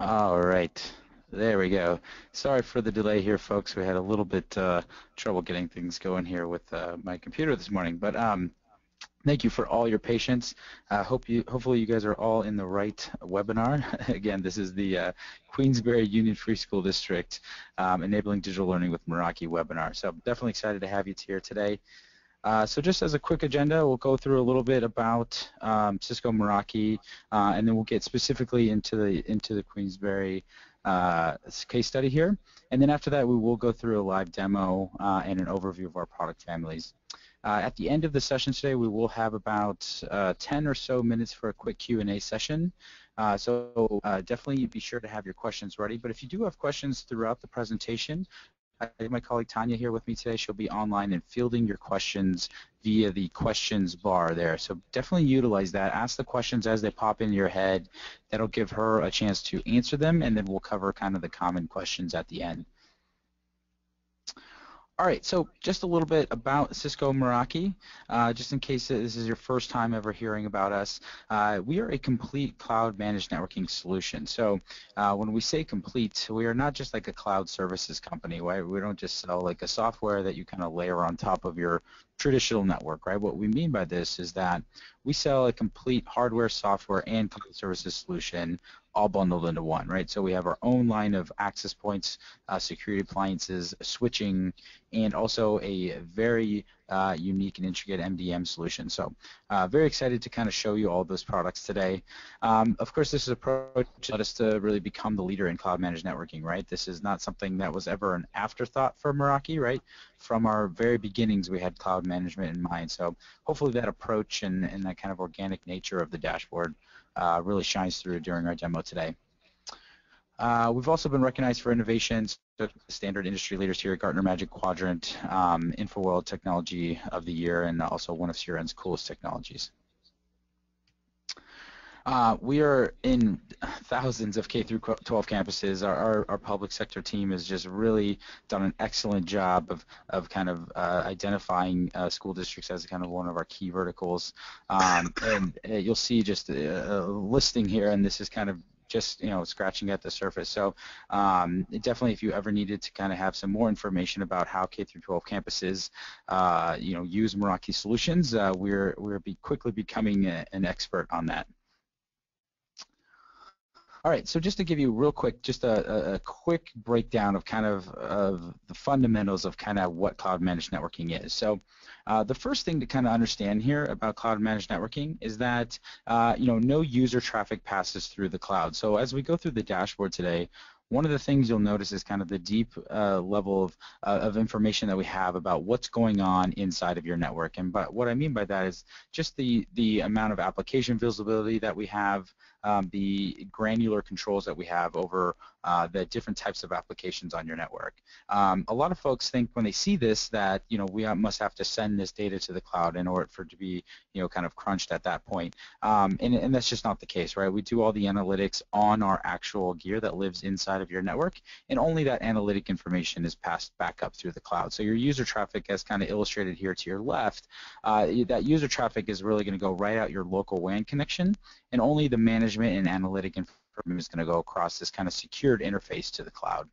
All right. There we go. Sorry for the delay here, folks. We had a little bit uh, trouble getting things going here with uh, my computer this morning, but um, thank you for all your patience. Uh, hope you, hopefully you guys are all in the right webinar. Again, this is the uh, Queensbury Union Free School District um, Enabling Digital Learning with Meraki webinar. So definitely excited to have you here today. Uh, so just as a quick agenda, we'll go through a little bit about um, Cisco Meraki, uh, and then we'll get specifically into the into the Queensbury uh, case study here. And then after that, we will go through a live demo uh, and an overview of our product families. Uh, at the end of the session today, we will have about 10 or so minutes for a quick Q&A session. Uh, so uh, definitely be sure to have your questions ready. But if you do have questions throughout the presentation, I have my colleague Tanya here with me today. She'll be online and fielding your questions via the questions bar there. So definitely utilize that. Ask the questions as they pop in your head. That'll give her a chance to answer them, and then we'll cover kind of the common questions at the end. All right, so just a little bit about Cisco Meraki, uh, just in case this is your first time ever hearing about us. Uh, we are a complete cloud managed networking solution. So uh, when we say complete, we are not just like a cloud services company, right? We don't just sell like a software that you kind of layer on top of your traditional network, right? What we mean by this is that we sell a complete hardware, software, and cloud services solution all bundled into one, right? So we have our own line of access points, uh, security appliances, switching, and also a very uh, unique and intricate MDM solution. So uh, very excited to kind of show you all those products today. Um, of course, this is a approach led us to really become the leader in cloud managed networking, right? This is not something that was ever an afterthought for Meraki, right? From our very beginnings, we had cloud management in mind. So hopefully that approach and, and that kind of organic nature of the dashboard uh, really shines through during our demo today. Uh, we've also been recognized for innovations, standard industry leaders here at Gartner Magic Quadrant, um, InfoWorld Technology of the Year, and also one of CRN's coolest technologies. Uh, we are in thousands of K through 12 campuses. Our, our, our, public sector team has just really done an excellent job of, of kind of uh, identifying uh, school districts as kind of one of our key verticals. Um, and uh, you'll see just a, a listing here, and this is kind of just you know scratching at the surface. So um, definitely, if you ever needed to kind of have some more information about how K through 12 campuses, uh, you know, use Meraki solutions, uh, we're we're be quickly becoming a, an expert on that. All right, so just to give you real quick, just a, a quick breakdown of kind of, of the fundamentals of kind of what cloud managed networking is. So uh, the first thing to kind of understand here about cloud managed networking is that uh, you know no user traffic passes through the cloud. So as we go through the dashboard today, one of the things you'll notice is kind of the deep uh, level of, uh, of information that we have about what's going on inside of your network. And but what I mean by that is just the, the amount of application visibility that we have, um, the granular controls that we have over uh, the different types of applications on your network. Um, a lot of folks think when they see this that you know we must have to send this data to the cloud in order for it to be you know kind of crunched at that point, um, and, and that's just not the case, right? We do all the analytics on our actual gear that lives inside of your network, and only that analytic information is passed back up through the cloud. So your user traffic, as kind of illustrated here to your left, uh, that user traffic is really going to go right out your local WAN connection, and only the management and analytic information is going to go across this kind of secured interface to the cloud.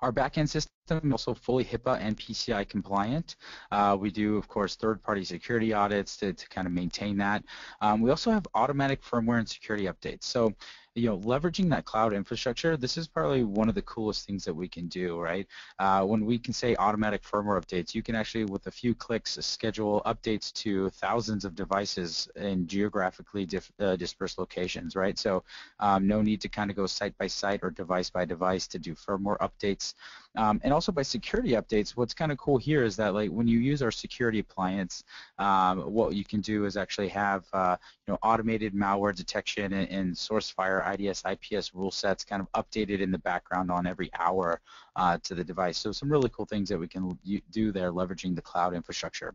Our backend system is also fully HIPAA and PCI compliant. Uh, we do, of course, third-party security audits to, to kind of maintain that. Um, we also have automatic firmware and security updates. So you know, leveraging that cloud infrastructure, this is probably one of the coolest things that we can do, right? Uh, when we can say automatic firmware updates, you can actually, with a few clicks, schedule updates to thousands of devices in geographically uh, dispersed locations, right? So um, no need to kind of go site by site or device by device to do firmware updates. Um, and also by security updates, what's kind of cool here is that like when you use our security appliance, um, what you can do is actually have uh, you know automated malware detection and, and SourceFire IDS IPS rule sets kind of updated in the background on every hour uh, to the device. So some really cool things that we can do there leveraging the cloud infrastructure.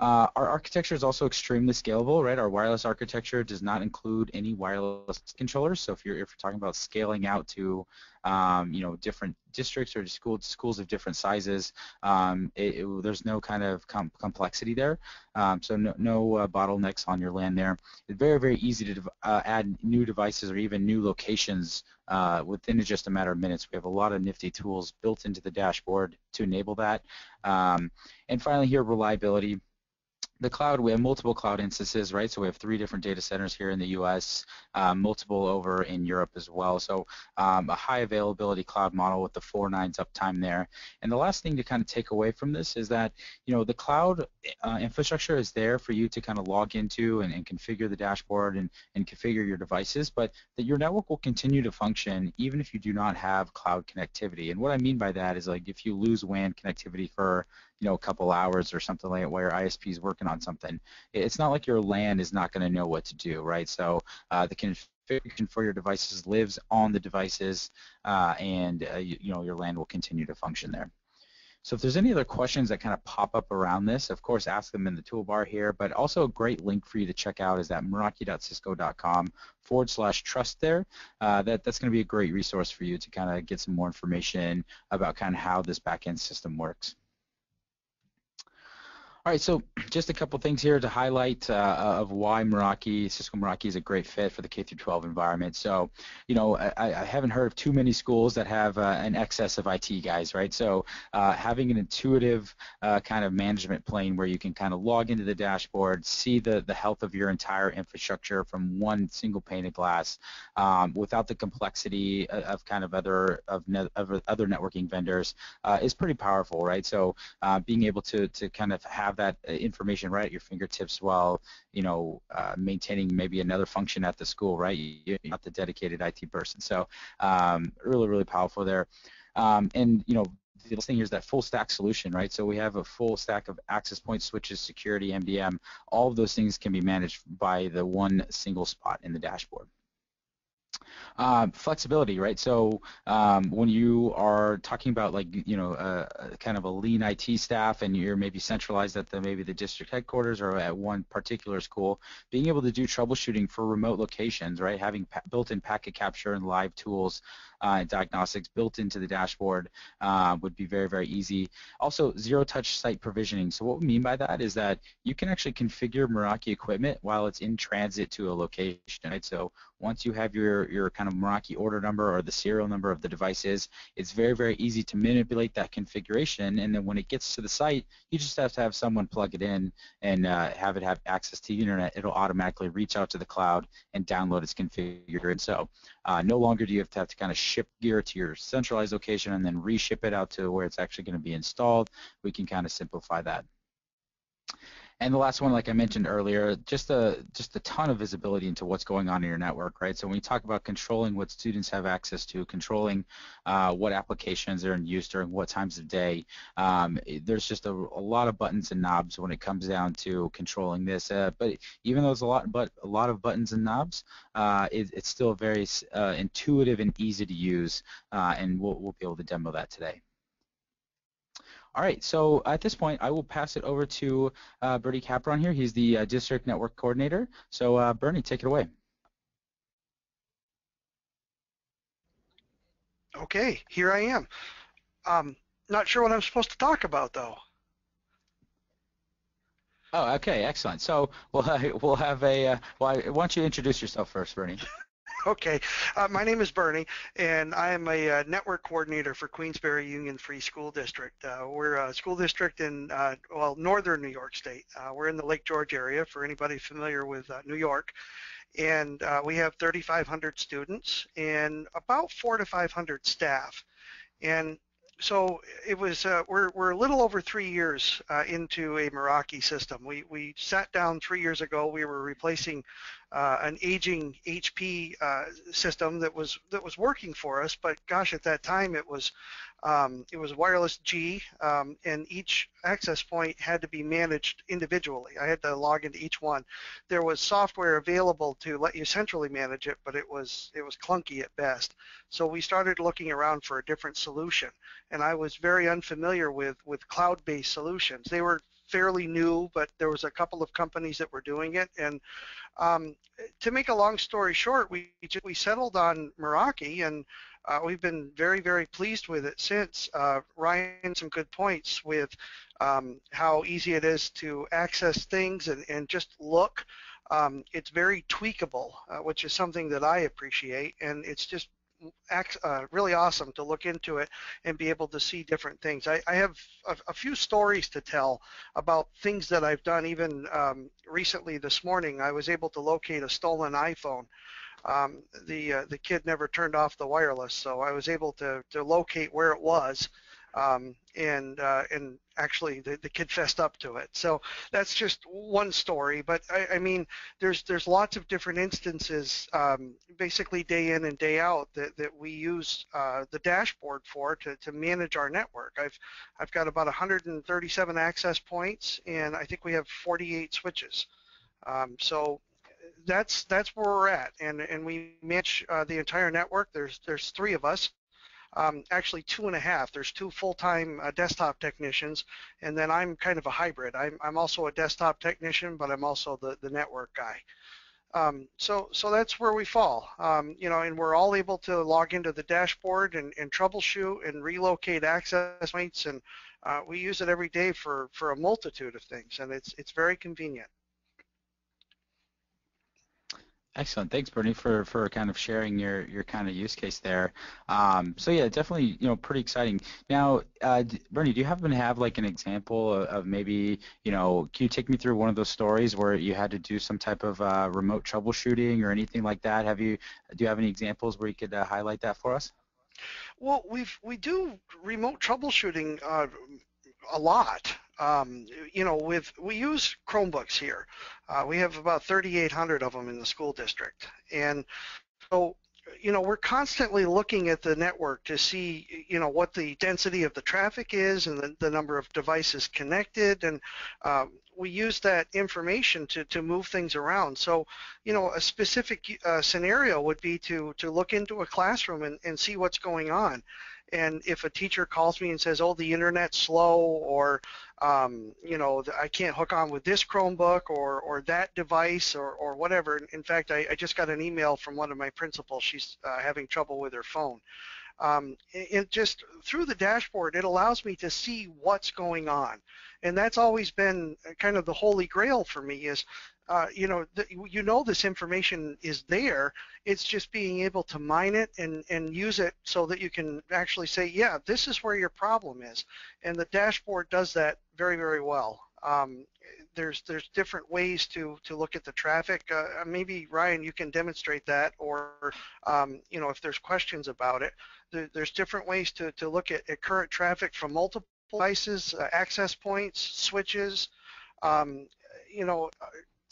Uh, our architecture is also extremely scalable, right? Our wireless architecture does not include any wireless controllers. So if you're if you're talking about scaling out to, um, you know, different districts or school, schools of different sizes, um, it, it, there's no kind of com complexity there. Um, so no, no uh, bottlenecks on your LAN there. It's very very easy to uh, add new devices or even new locations uh, within just a matter of minutes. We have a lot of nifty tools built into the dashboard to enable that. Um, and finally here, reliability the cloud, we have multiple cloud instances, right? So we have three different data centers here in the U.S., um, multiple over in Europe as well. So um, a high availability cloud model with the four nines uptime there. And the last thing to kind of take away from this is that, you know, the cloud uh, infrastructure is there for you to kind of log into and, and configure the dashboard and, and configure your devices, but that your network will continue to function even if you do not have cloud connectivity. And what I mean by that is like if you lose WAN connectivity for you know a couple hours or something like that where ISP is working on something. It's not like your LAN is not going to know what to do, right? So uh, the configuration for your devices lives on the devices, uh, and uh, you, you know your LAN will continue to function there. So if there's any other questions that kind of pop up around this, of course, ask them in the toolbar here. But also a great link for you to check out is that meraki.cisco.com forward slash trust there. Uh, that, that's going to be a great resource for you to kind of get some more information about kind of how this backend system works. All right, so just a couple things here to highlight uh, of why Meraki, Cisco Meraki is a great fit for the K through 12 environment. So, you know, I, I haven't heard of too many schools that have uh, an excess of IT guys, right? So, uh, having an intuitive uh, kind of management plane where you can kind of log into the dashboard, see the the health of your entire infrastructure from one single pane of glass, um, without the complexity of, of, kind of other of, ne- of other networking vendors, uh, is pretty powerful, right? So, uh, being able to to kind of have have that uh, information right at your fingertips while you know uh, maintaining maybe another function at the school, right? You're not the dedicated IT person. So um, really, really powerful there. Um, and you know the thing here is that full stack solution, right? So we have a full stack of access points, switches, security, MDM. All of those things can be managed by the one single spot in the dashboard. Uh, flexibility, right? So um, when you are talking about like you know kind of a lean IT staff, and you're maybe centralized at the maybe the district headquarters or at one particular school, being able to do troubleshooting for remote locations, right? Having built-in packet capture and live tools uh, diagnostics built into the dashboard uh, would be very, very easy. Also, zero-touch site provisioning. So what we mean by that is that you can actually configure Meraki equipment while it's in transit to a location. Right? So once you have your, your kind of Meraki order number or the serial number of the devices, it's very, very easy to manipulate that configuration. And then when it gets to the site, you just have to have someone plug it in and uh, have it have access to the internet. It'll automatically reach out to the cloud and download its configuration. So uh, no longer do you have to have to kind of ship gear to your centralized location and then reship it out to where it's actually going to be installed. We can kind of simplify that. And the last one, like I mentioned earlier, just a just a ton of visibility into what's going on in your network, right? So when you talk about controlling what students have access to, controlling uh, what applications are in use during what times of day, um, there's just a, a, lot of buttons and knobs when it comes down to controlling this. Uh, but even though there's a lot, but a lot of buttons and knobs, uh, it, it's still very uh, intuitive and easy to use, uh, and we'll, we'll be able to demo that today. All right, so at this point, I will pass it over to uh, Bernie Capron here. He's the uh, District Network Coordinator. So uh, Bernie, take it away. Okay, here I am. Um, not sure what I'm supposed to talk about, though. Oh, okay, excellent. So we'll uh, we'll have a. Uh, well, why don't you introduce yourself first, Bernie? Okay, uh, my name is Bernie, and I am a uh, network coordinator for Queensbury Union Free School District. Uh, we're a school district in, uh, well, northern New York State. Uh, we're in the Lake George area, for anybody familiar with uh, New York. And we have 3,500 students and about four to 500 staff. And so it was uh, we're we're a little over three years uh, into a Meraki system. We we sat down three years ago. We were replacing uh, an aging HP uh, system that was that was working for us, but gosh, at that time it was um, it was wireless G, um, and each access point had to be managed individually. I had to log into each one. There was software available to let you centrally manage it, but it was it was clunky at best. So we started looking around for a different solution, and I was very unfamiliar with with cloud-based solutions. They were fairly new, but there was a couple of companies that were doing it. And um, to make a long story short, we we settled on Meraki, and uh, we've been very very pleased with it since. Uh, Ryan, some good points with um, how easy it is to access things and, and just look. Um, it's very tweakable, uh, which is something that I appreciate, and it's just uh, really awesome to look into it and be able to see different things. I, I have a, a, few stories to tell about things that I've done. Even um, recently this morning, I was able to locate a stolen iPhone. Um, the uh, the kid never turned off the wireless, so I was able to to locate where it was um, and uh, and actually the, the kid fessed up to it. So that's just one story, but I, I mean there's there's lots of different instances, um, basically day in and day out that, that we use uh, the dashboard for to, to manage our network. I've I've got about 137 access points, and I think we have 48 switches. Um, so that's that's where we're at, and and we manage uh, the entire network. There's there's three of us um, actually two and a half. There's two full-time uh, desktop technicians, and then I'm kind of a hybrid. I'm, I'm also a desktop technician, but I'm also the, the network guy. Um, so, so that's where we fall, um, you know, and we're all able to log into the dashboard and, and troubleshoot and relocate access points, and uh, we use it every day for, for a multitude of things, and it's, it's very convenient. Excellent. Thanks, Bernie, for, for kind of sharing your, your kind of use case there. Um, so yeah, definitely, you know, pretty exciting. Now, uh, Bernie, do you happen to have like an example of, of, maybe, you know, can you take me through one of those stories where you had to do some type of uh, remote troubleshooting or anything like that? Have you, do you have any examples where you could uh, highlight that for us? Well, we've we do remote troubleshooting uh, a lot um, you know, with we use Chromebooks here. Uh, we have about 3,800 of them in the school district, and so you know we're constantly looking at the network to see you know what the density of the traffic is and the, the number of devices connected, and um, we use that information to to move things around. So you know a specific uh, scenario would be to to look into a classroom and, and see what's going on and if a teacher calls me and says, "Oh, the internet's slow," or um, you know, I can't hook on with this Chromebook or or that device or or whatever. In fact, I, I just got an email from one of my principals. She's uh, having trouble with her phone. Um, it just through the dashboard, it allows me to see what's going on, and that's always been kind of the holy grail for me. Is uh, you know, the, you know this information is there. It's just being able to mine it and, and use it so that you can actually say, yeah, this is where your problem is. And the dashboard does that very, very well. Um, there's there's different ways to to look at the traffic. Uh, maybe Ryan, you can demonstrate that, or um, you know, if there's questions about it, there, there's different ways to to look at, at current traffic from multiple devices, uh, access points, switches. Um, you know,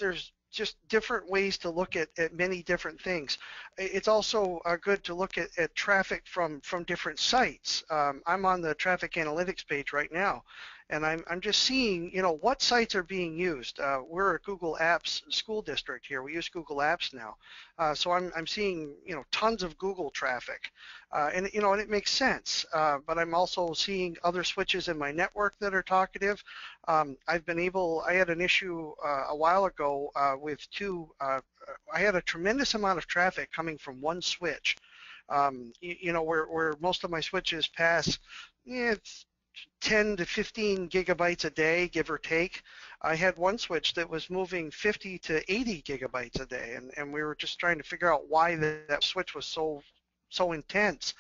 there's just different ways to look at, at many different things. It's also uh, good to look at, at traffic from, from different sites. Um, I'm on the traffic analytics page right now, and I'm, I'm just seeing, you know, what sites are being used. Uh, we're a Google Apps school district here. We use Google Apps now. Uh, so I'm, I'm seeing, you know, tons of Google traffic. Uh, and, you know, and it makes sense. Uh, but I'm also seeing other switches in my network that are talkative. Um, I've been able, I had an issue uh, a while ago uh, with two, I had a tremendous amount of traffic coming from one switch. Um, you, you, know, where, where most of my switches pass, yeah, it's 10 to 15 gigabytes a day, give or take. I had one switch that was moving 50 to 80 gigabytes a day, and, and we were just trying to figure out why that, that switch was so so intense.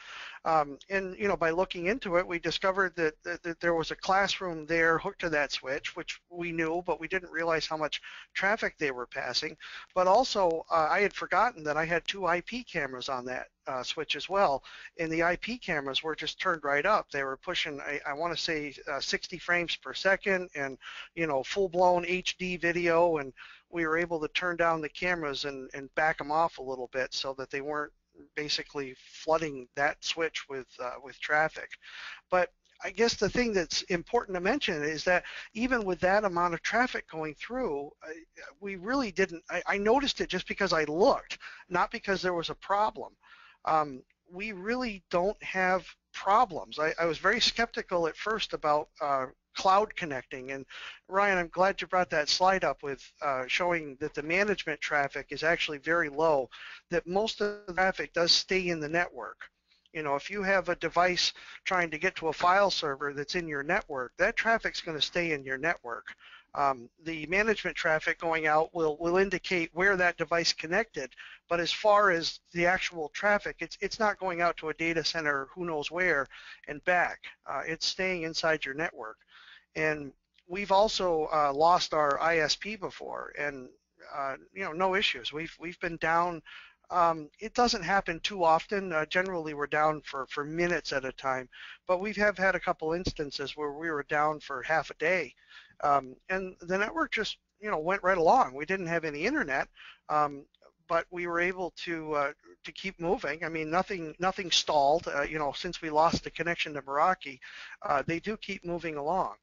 Um, and you know, by looking into it, we discovered that, that, that, there was a classroom there hooked to that switch, which we knew, but we didn't realize how much traffic they were passing. But also, uh, I had forgotten that I had two IP cameras on that uh, switch as well, and the IP cameras were just turned right up. They were pushing, I, I want to say, uh, 60 frames per second, and you know, full-blown HD video, and we were able to turn down the cameras and, and back them off a little bit so that they weren't basically flooding that switch with uh, with traffic. But I guess the thing that's important to mention is that even with that amount of traffic going through, we really didn't. I, I, noticed it just because I looked, not because there was a problem. Um, we really don't have problems. I, I, was very skeptical at first about uh, cloud connecting. And Ryan, I'm glad you brought that slide up with uh, showing that the management traffic is actually very low, that most of the traffic does stay in the network. You know, if you have a device trying to get to a file server that's in your network, that traffic's going to stay in your network. Um, the management traffic going out will, will indicate where that device connected, but as far as the actual traffic, it's, it's not going out to a data center who knows where and back. Uh, it's staying inside your network. And we've also uh, lost our ISP before, and uh, you know, no issues. We've we've been down. Um, it doesn't happen too often. Uh, generally, we're down for for minutes at a time, but we have had a couple instances where we were down for half a day, um, and the network just you know went right along. We didn't have any internet, um, but we were able to uh, to keep moving. I mean, nothing nothing stalled. Uh, you know, since we lost the connection to Meraki, uh, they do keep moving along.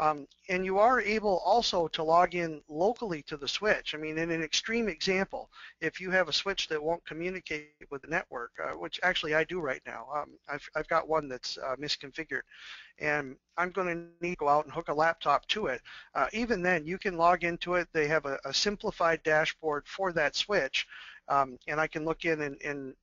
Um, and you are able also to log in locally to the switch. I mean, in an extreme example, if you have a switch that won't communicate with the network, uh, which actually I do right now, um, I've, I've got one that's uh, misconfigured, and I'm going to need to go out and hook a laptop to it. Uh, even then, you can log into it. They have a, a simplified dashboard for that switch, um, and I can look in and, and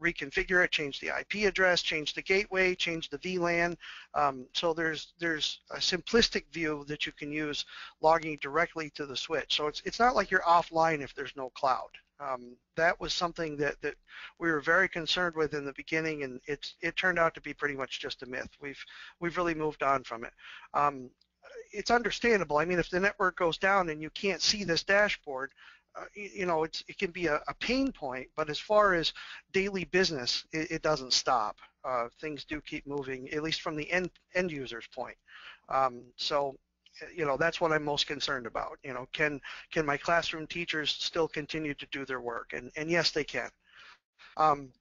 reconfigure it, change the IP address, change the gateway, change the VLAN. Um, so there's there's a simplistic view that you can use logging directly to the switch. So it's it's not like you're offline if there's no cloud. Um, that was something that, that we were very concerned with in the beginning, and it's it turned out to be pretty much just a myth. We've we've really moved on from it. Um, it's understandable. I mean, if the network goes down and you can't see this dashboard, you know, it can be a, a, pain point, but as far as daily business, it, it doesn't stop. Uh, things do keep moving, at least from the end, end user's point. Um, so, you know, that's what I'm most concerned about. You know, can, can my classroom teachers still continue to do their work? And, and yes, they can. Um,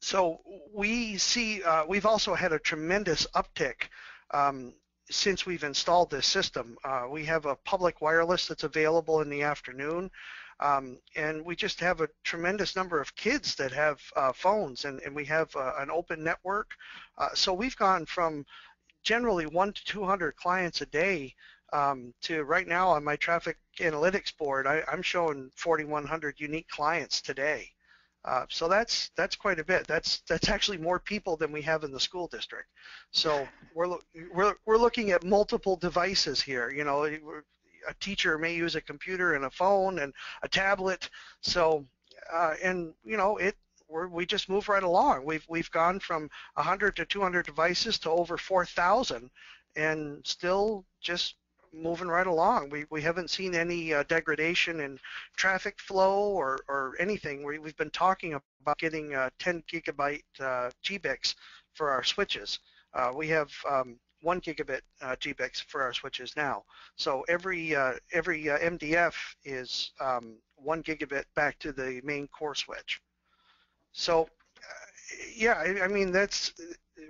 so we see, uh, we've also had a tremendous uptick um, since we've installed this system. Uh, we have a public wireless that's available in the afternoon. Um, and we just have a tremendous number of kids that have uh, phones and, and we have uh, an open network. Uh, so we've gone from generally one to 200 clients a day um, to right now on my traffic analytics board, I, I'm showing 4,100 unique clients today. Uh, so that's that's quite a bit. That's that's actually more people than we have in the school district. So we're we're we're looking at multiple devices here. You know, a teacher may use a computer and a phone and a tablet. So uh, and you know it we're, we just move right along. We've we've gone from 100 to 200 devices to over 4,000, and still just moving right along. We, we haven't seen any uh, degradation in traffic flow or, or anything. We, we've been talking about getting uh, 10 gigabyte uh, for our switches. Uh, we have um, one gigabit uh, for our switches now. So every uh, every uh, MDF is um, one gigabit back to the main core switch. So yeah, I, I mean that's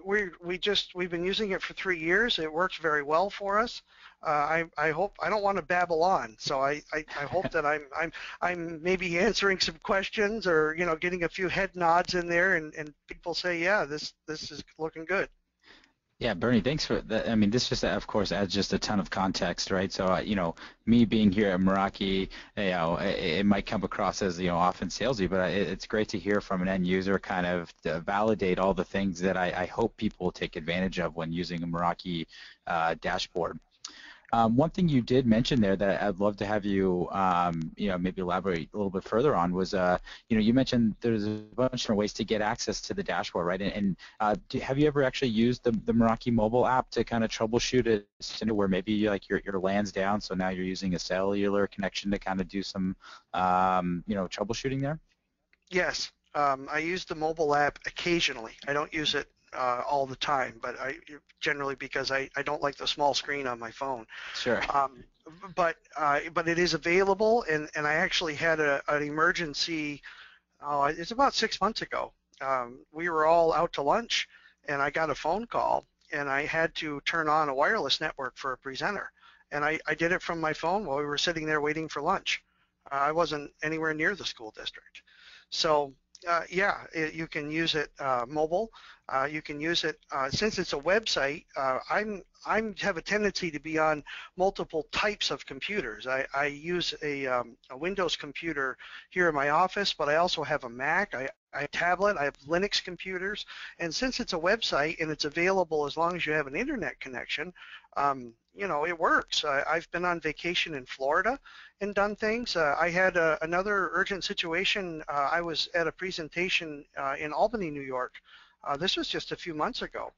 we we just we've been using it for three years. It works very well for us. Uh, I, hope I don't want to babble on, so I, I, I hope that I'm I'm I'm maybe answering some questions or you know getting a few head nods in there, and, and people say, yeah, this this is looking good. Yeah, Bernie, thanks for that. I mean, this just, of course, adds just a ton of context, right? So, uh, you know, me being here at Meraki, you know, it, it, might come across as, you know, often salesy, but it, it's great to hear from an end user kind of validate all the things that I, I, hope people take advantage of when using a Meraki uh, dashboard. Um, one thing you did mention there that I'd love to have you, um, you know, maybe elaborate a little bit further on was, uh, you know, you mentioned there's a bunch of different ways to get access to the dashboard, right? And, and uh, do, have you ever actually used the, the Meraki mobile app to kind of troubleshoot it, where maybe like your your LAN's down, so now you're using a cellular connection to kind of do some, um, you know, troubleshooting there? Yes, um, I use the mobile app occasionally. I don't use it uh, all the time, but I generally because I, I don't like the small screen on my phone. Sure. Um, but uh, but it is available, and, and I actually had a, an emergency. Oh, it's about six months ago. Um, we were all out to lunch, and I got a phone call, and I had to turn on a wireless network for a presenter, and I, I did it from my phone while we were sitting there waiting for lunch. Uh, I wasn't anywhere near the school district, so Uh, yeah, it, you can use it uh, mobile. Uh, you can use it uh, since it's a website. Uh, I'm I'm have a tendency to be on multiple types of computers. I, I use a, um, a, Windows computer here in my office, but I also have a Mac. I, I have tablet. I have Linux computers, and since it's a website and it's available as long as you have an internet connection, um, you know, it works. I, have been on vacation in Florida and done things. Uh, I had a, another urgent situation. Uh, I was at a presentation uh, in Albany, New York. Uh, this was just a few months ago.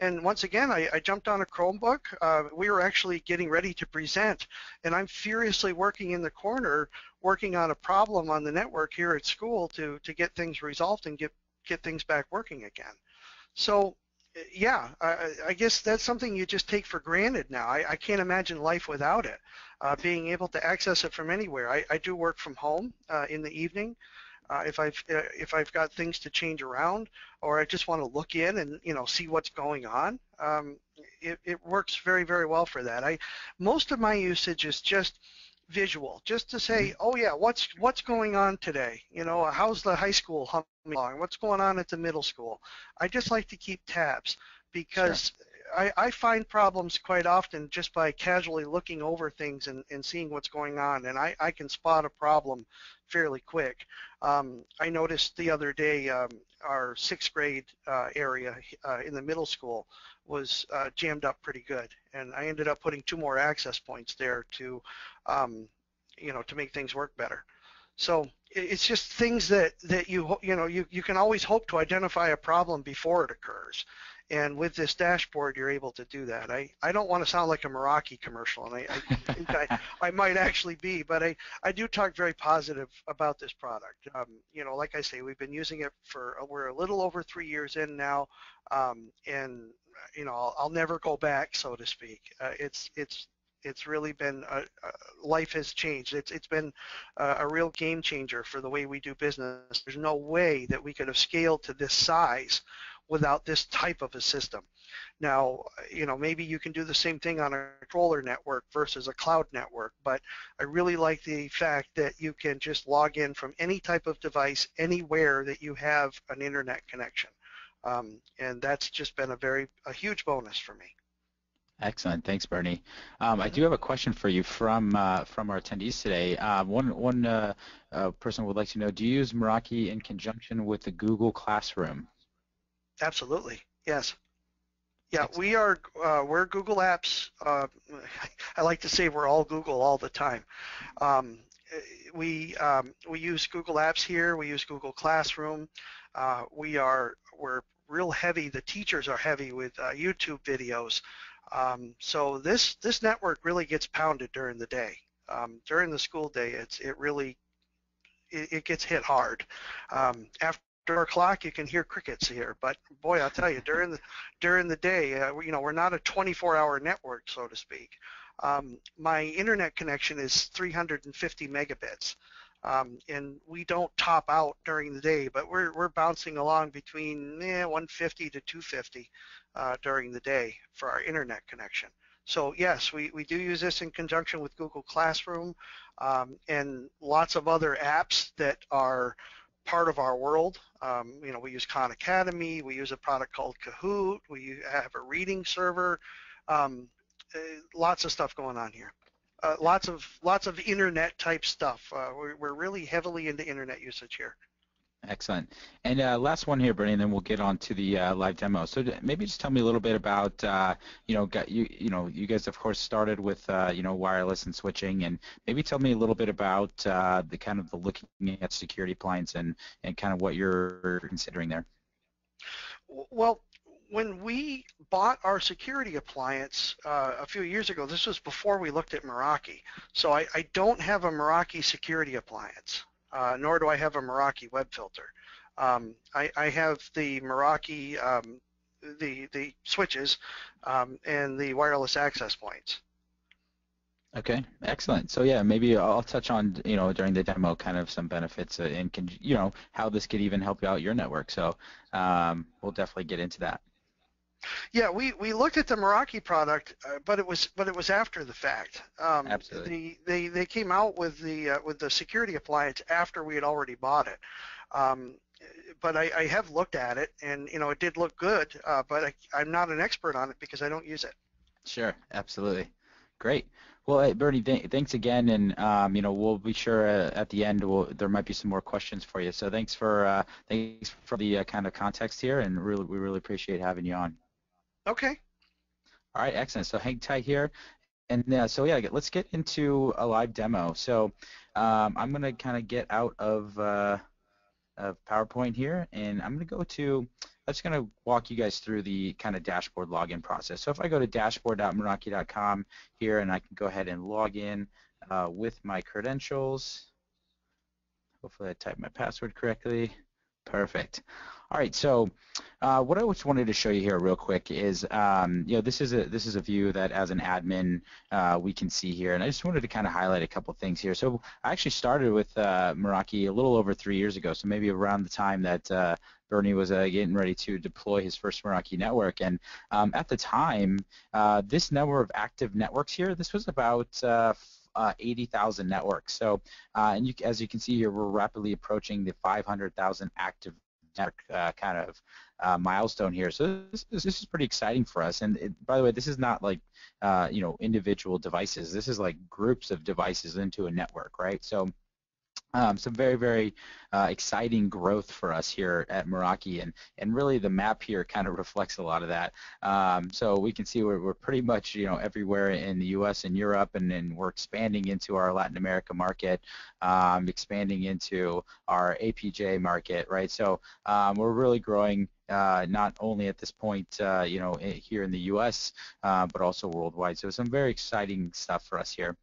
And once again, I, I jumped on a Chromebook. Uh, we were actually getting ready to present, and I'm furiously working in the corner, working on a problem on the network here at school to, to get things resolved and get, get things back working again. So yeah, I, I, guess that's something you just take for granted now. I, I can't imagine life without it. Uh, being able to access it from anywhere. I, I do work from home uh, in the evening. Uh, if I've uh, if I've got things to change around, or I just want to look in and you know see what's going on, um, it, it works very very well for that. I most of my usage is just visual, just to say, mm-hmm. oh yeah, what's what's going on today? You know, how's the high school humming along? What's going on at the middle school? I just like to keep tabs because sure. I, I, find problems quite often just by casually looking over things and, and seeing what's going on, and I, I can spot a problem fairly quick. Um, I noticed the other day um, our sixth grade uh, area uh, in the middle school was uh, jammed up pretty good, and I ended up putting two more access points there to, um, you know, to make things work better. So it's just things that that you you know you you can always hope to identify a problem before it occurs. And with this dashboard, you're able to do that. I, I don't want to sound like a Meraki commercial, and I, I think I, I might actually be, but I, I do talk very positive about this product. Um, you know, like I say, we've been using it for, we're a little over three years in now, um, and, you know, I'll, I'll, never go back, so to speak. Uh, it's, it's, it's really been life has changed. It's it's been a, real game changer for the way we do business. There's no way that we could have scaled to this size without this type of a system. Now, you know, maybe you can do the same thing on a controller network versus a cloud network, but I really like the fact that you can just log in from any type of device anywhere that you have an internet connection. Um, and that's just been a very, a huge bonus for me. Excellent, thanks, Bernie. Um, I do have a question for you from uh, from our attendees today. Uh, one one uh, uh person would like to know: Do you use Meraki in conjunction with the Google Classroom? Absolutely, yes. Yeah, we are. Uh, we're Google Apps. Uh, I like to say we're all Google all the time. Um, we um, we use Google Apps here. We use Google Classroom. Uh, we are we're real heavy. The teachers are heavy with uh, YouTube videos. Um, so this this network really gets pounded during the day. Um, during the school day, it's it really it, it gets hit hard. Um, after after o'clock you can hear crickets here. But boy i'll tell you during the during the day uh, you know we're not a 24 hour network so to speak. Um, my internet connection is 350 megabits. Um, and we don't top out during the day but we're, we're bouncing along between eh, 150 to 250 uh, during the day for our internet connection. So yes, we, we do use this in conjunction with Google Classroom um, and lots of other apps that are part of our world. Um, you know, we use Khan Academy. We use a product called Kahoot. We have a reading server. Um, uh, lots of stuff going on here. Uh, lots of lots of internet type stuff. Uh, we're, we're really heavily into internet usage here. Excellent. And uh, last one here, Bernie, and then we'll get on to the uh, live demo. So maybe just tell me a little bit about, uh, you know, you, you know, you guys of course started with, uh, you know, wireless and switching, and maybe tell me a little bit about uh, the kind of the looking at security appliance and and kind of what you're considering there. Well, when we bought our security appliance uh, a few years ago, this was before we looked at Meraki. So I, I don't have a Meraki security appliance uh, nor do I have a Meraki web filter. Um, I, I, have the Meraki, um, the, the switches um, and the wireless access points. Okay, excellent. So yeah, maybe I'll touch on you know during the demo kind of some benefits and can you know how this could even help you out your network. So um, we'll definitely get into that. Yeah, we, we looked at the Meraki product, uh, but it was but it was after the fact. Um, Absolutely. The, they they came out with the uh, with the security appliance after we had already bought it. Um, but I, I, have looked at it, and you know it did look good, uh, but I, I'm not an expert on it because I don't use it. Sure, absolutely, great. Well, hey, Bernie, th thanks again, and um, you know we'll be sure uh, at the end we'll, there might be some more questions for you. So thanks for uh, thanks for the uh, kind of context here, and really we really appreciate having you on. Okay. All right, excellent. So hang tight here, and uh, so yeah, let's get into a live demo. So um, I'm gonna kind of get out of uh, of PowerPoint here, and I'm going to go to, I'm just going to walk you guys through the kind of dashboard login process. So if I go to dashboard.meraki.com here, and I can go ahead and log in uh, with my credentials. Hopefully I typed my password correctly. Perfect. All right, so uh, what I just wanted to show you here real quick is, um, you know, this is a this is a view that as an admin uh, we can see here, and I just wanted to kind of highlight a couple things here. So I actually started with uh, Meraki a little over three years ago, so maybe around the time that uh, Bernie was uh, getting ready to deploy his first Meraki network, and um, at the time, uh, this number of active networks here, this was about uh, 80,000 networks. So, uh, and you, as you can see here, we're rapidly approaching the 500,000 active uh, kind of uh, milestone here. So this, this, is pretty exciting for us. And it, by the way, this is not like uh, you know individual devices. This is like groups of devices into a network, right? So um, some very, very uh, exciting growth for us here at Meraki, and, and really the map here kind of reflects a lot of that. Um, so we can see we're, we're pretty much you know everywhere in the U.S. and Europe, and then we're expanding into our Latin America market, um, expanding into our APJ market, right? So um, we're really growing uh, not only at this point, uh, you know, here in the U.S., uh, but also worldwide. So some very exciting stuff for us here.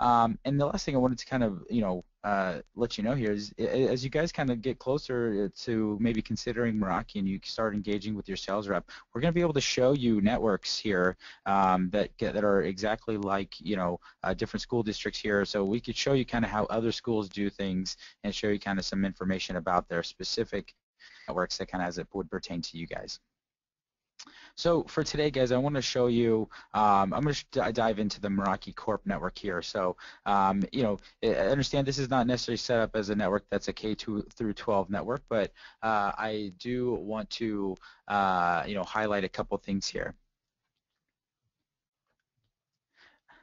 Um, and the last thing I wanted to kind of, you know, uh, let you know here is as you guys kind of get closer to maybe considering Meraki and you start engaging with your sales rep, we're going to be able to show you networks here um, that that are exactly like you know uh, different school districts here. So we could show you kind of how other schools do things and show you kind of some information about their specific networks that kind of as it would pertain to you guys. So for today, guys, I want to show you, um, I'm going to dive into the Meraki Corp network here. So, um, you know, I understand this is not necessarily set up as a network that's a K2 through 12 network, but uh, I do want to, uh, you know, highlight a couple things here.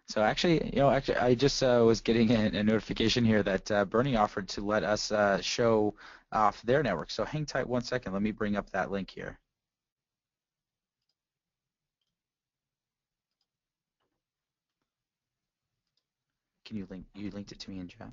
So actually, you know, actually, I just uh, was getting a, a, notification here that uh, Bernie offered to let us uh, show off their network. So hang tight one second. Let me bring up that link here. You link? You linked it to me in chat.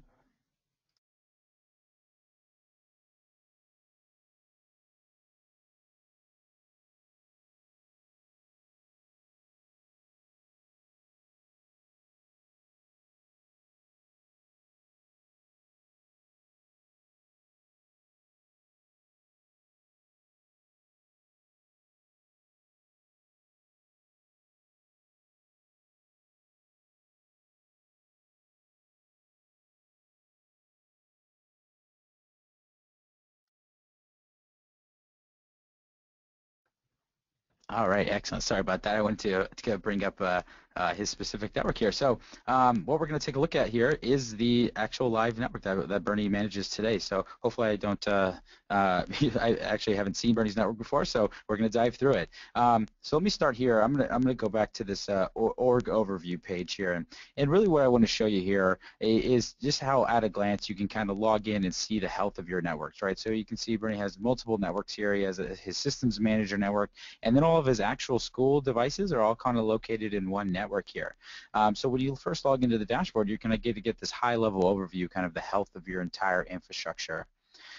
All right, excellent. Sorry about that. I wanted to, to bring up uh, uh, his specific network here. So um, what we're going to take a look at here is the actual live network that, that Bernie manages today. So hopefully I don't, uh, uh, I actually haven't seen Bernie's network before, so we're going to dive through it. Um, so let me start here. I'm going to I'm to go back to this uh, org overview page here, and and really what I want to show you here is just how at a glance you can kind of log in and see the health of your networks, right? So you can see Bernie has multiple networks here. He has a, his systems manager network, and then all of his actual school devices are all kind of located in one network network here. Um, so when you first log into the dashboard, you're going to get to get this high-level overview, kind of the health of your entire infrastructure.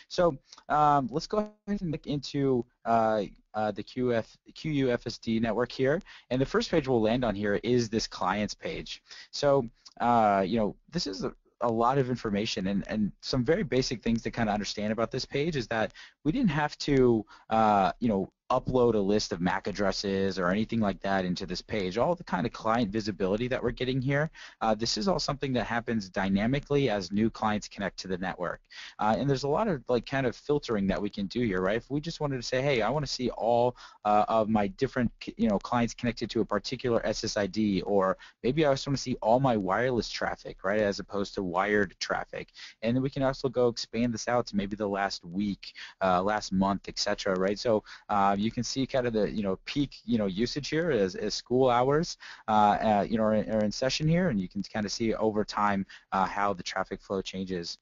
So um, let's go ahead and look into uh, uh, the QF, QUFSD network here. And the first page we'll land on here is this clients page. So, uh, you know, this is a, a lot of information and, and some very basic things to kind of understand about this page is that we didn't have to, uh, you know, upload a list of MAC addresses or anything like that into this page. All the kind of client visibility that we're getting here, uh, this is all something that happens dynamically as new clients connect to the network. Uh, and there's a lot of like kind of filtering that we can do here, right? If we just wanted to say, hey, I want to see all uh, of my different you know clients connected to a particular SSID, or maybe I just want to see all my wireless traffic, right, as opposed to wired traffic. And then we can also go expand this out to maybe the last week, uh, last month, etc. Right? So uh, you can see kind of the you know peak you know usage here as, as school hours uh, you know are, are, in session here, and you can kind of see over time uh, how the traffic flow changes.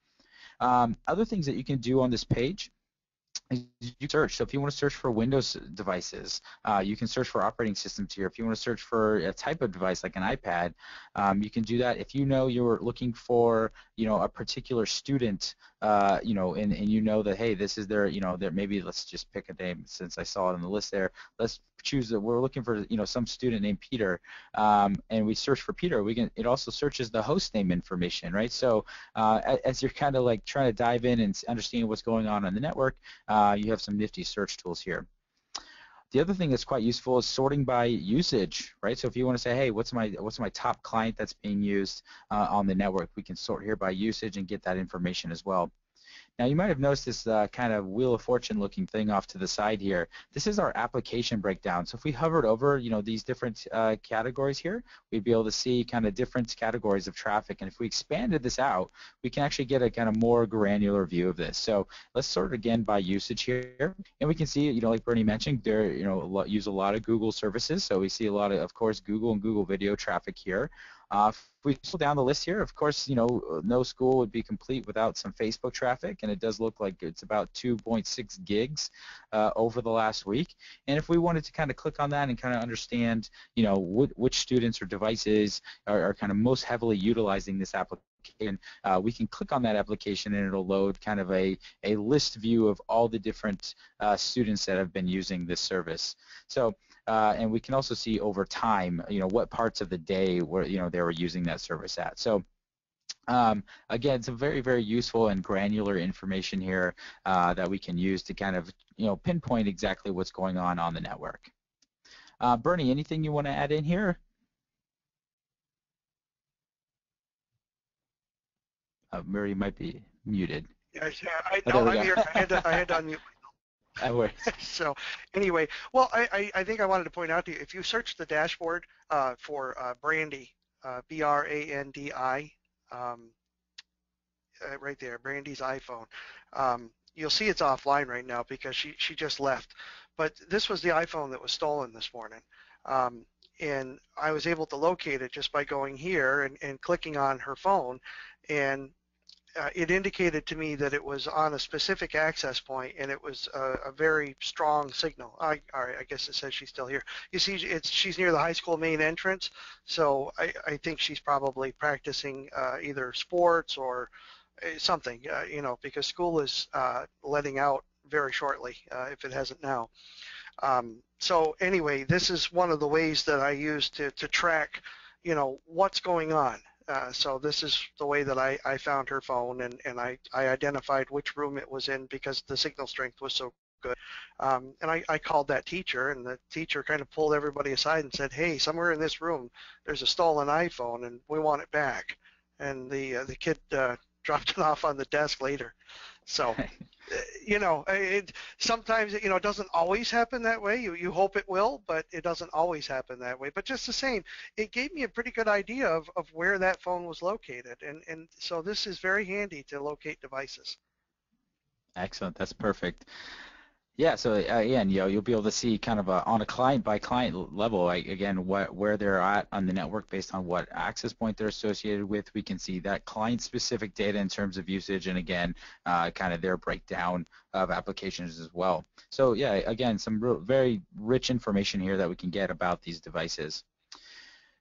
Um, other things that you can do on this page is you search. So if you want to search for Windows devices, uh, you can search for operating systems here. If you want to search for a type of device like an iPad, um, you can do that. If you know you're looking for, you know, a particular student, uh, you know, and, and you know that hey, this is their, you know, their maybe let's just pick a name since I saw it on the list there. Let's choose that we're looking for, you know, some student named Peter, um, and we search for Peter. We can. It also searches the host name information, right? So uh, as you're kind of like trying to dive in and understand what's going on on the network. Uh, you have some nifty search tools here. The other thing that's quite useful is sorting by usage, right? So if you want to say, hey, what's my what's my top client that's being used uh, on the network, we can sort here by usage and get that information as well. Now you might have noticed this uh, kind of Wheel of Fortune looking thing off to the side here. This is our application breakdown. So if we hovered over, you know, these different uh, categories here, we'd be able to see kind of different categories of traffic. And if we expanded this out, we can actually get a kind of more granular view of this. So let's sort again by usage here, and we can see, you know, like Bernie mentioned, they you know use a lot of Google services. So we see a lot of, of course, Google and Google Video traffic here. Uh, if we scroll down the list here, of course, you know, no school would be complete without some Facebook traffic, and it does look like it's about 2.6 gigs uh, over the last week. And if we wanted to kind of click on that and kind of understand, you know, which students or devices are, are kind of most heavily utilizing this application, uh, we can click on that application and it'll load kind of a, a list view of all the different uh, students that have been using this service. So uh, and we can also see over time, you know, what parts of the day where you know they were using that service at. So. Um, again, some very, very useful and granular information here uh, that we can use to kind of, you know, pinpoint exactly what's going on on the network. Uh, Bernie, anything you want to add in here? Uh, Murray might be muted. Yes, yeah, I, oh, no, I'm here. I had, to, I had to unmute so anyway, well, I, I, I, think I wanted to point out to you, if you search the dashboard uh, for uh, Brandy, uh, B-R-A-N-D-I, um, uh, right there, Brandy's iPhone, um, you'll see it's offline right now because she, she just left. But this was the iPhone that was stolen this morning. Um, and I was able to locate it just by going here and, and clicking on her phone and uh, it indicated to me that it was on a specific access point and it was a, a very strong signal. I, all right, I guess it says she's still here. You see, it's she's near the high school main entrance, so I, I think she's probably practicing uh, either sports or uh, something, uh, you know, because school is uh, letting out very shortly uh, if it hasn't now. Um, so anyway, this is one of the ways that I use to, to track, you know, what's going on. Uh, so this is the way that I, I found her phone and, and I, I identified which room it was in because the signal strength was so good. Um, and I, I called that teacher and the teacher kind of pulled everybody aside and said, hey, somewhere in this room there's a stolen iPhone and we want it back. And the, uh, the kid uh, dropped it off on the desk later. So, eh, you know, eh, it, sometimes you know it doesn't always happen that way. You you hope it will, but it doesn't always happen that way. But just the same, it gave me a pretty good idea of, of where that phone was located, and and so this is very handy to locate devices. Excellent. That's perfect. Yeah, so uh, again, you know, you'll be able to see kind of a, on a client by client level, like, again, what, where they're at on the network based on what access point they're associated with. We can see that client-specific data in terms of usage, and again, uh, kind of their breakdown of applications as well. So yeah, again, some very rich information here that we can get about these devices.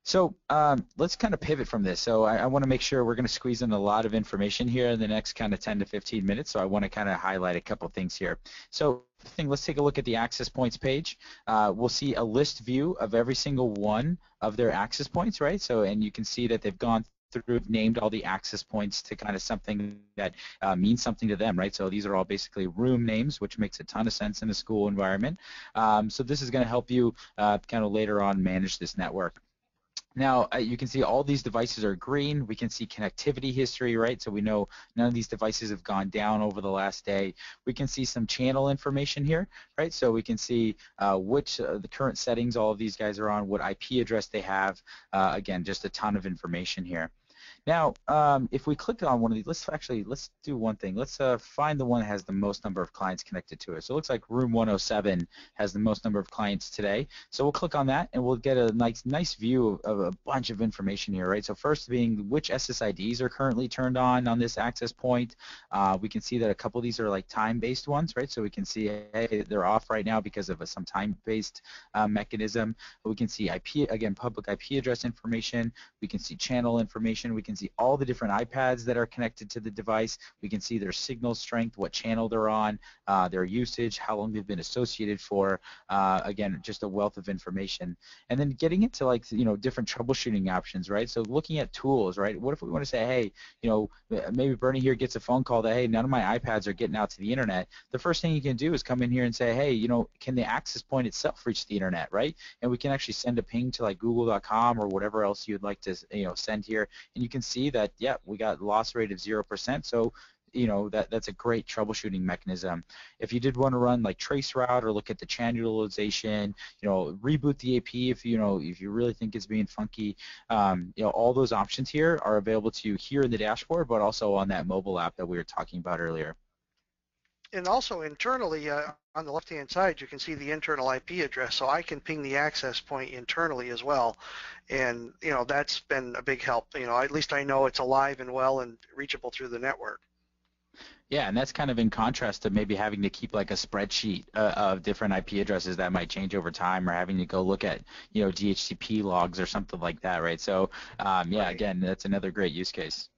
So um, let's kind of pivot from this. So I, I want to make sure we're going to squeeze in a lot of information here in the next kind of 10 to 15 minutes. So I want to kind of highlight a couple things here. So thing, let's take a look at the access points page. Uh, we'll see a list view of every single one of their access points, right? So and you can see that they've gone through named all the access points to kind of something that uh, means something to them, right? So these are all basically room names, which makes a ton of sense in a school environment. Um, so this is going to help you uh, kind of later on manage this network. Now, uh, you can see all these devices are green. We can see connectivity history, right? So we know none of these devices have gone down over the last day. We can see some channel information here, right? So we can see uh, which uh, the current settings all of these guys are on, what IP address they have. Uh, again, just a ton of information here. Now, um, if we click on one of these, let's actually, let's do one thing. Let's uh, find the one that has the most number of clients connected to it. So it looks like room 107 has the most number of clients today. So we'll click on that and we'll get a nice, nice view of, of a bunch of information here, right? So first being which SSIDs are currently turned on on this access point. Uh, we can see that a couple of these are like time-based ones, right? So we can see, hey, they're off right now because of a, some time-based uh, mechanism. We can see IP, again, public IP address information. We can see channel information. We can see all the different iPads that are connected to the device. We can see their signal strength, what channel they're on, uh, their usage, how long they've been associated for. Uh, again, just a wealth of information. And then getting into like you know different troubleshooting options, right? So looking at tools, right? What if we want to say, hey, you know, maybe Bernie here gets a phone call that hey, none of my iPads are getting out to the internet. The first thing you can do is come in here and say, hey, you know, can the access point itself reach the internet, right? And we can actually send a ping to like Google.com or whatever else you'd like to you know send here, and you can see that, yeah, we got loss rate of 0%. So you know that that's a great troubleshooting mechanism. If you did want to run like traceroute or look at the channel utilization, you know reboot the AP if you know if you really think it's being funky, um, you know all those options here are available to you here in the dashboard, but also on that mobile app that we were talking about earlier and also internally uh, on the left hand side you can see the internal IP address so I can ping the access point internally as well and you know that's been a big help you know at least I know it's alive and well and reachable through the network yeah, and that's kind of in contrast to maybe having to keep like a spreadsheet uh, of different IP addresses that might change over time, or having to go look at you know DHCP logs or something like that, right? So um, yeah, right. again, that's another great use case.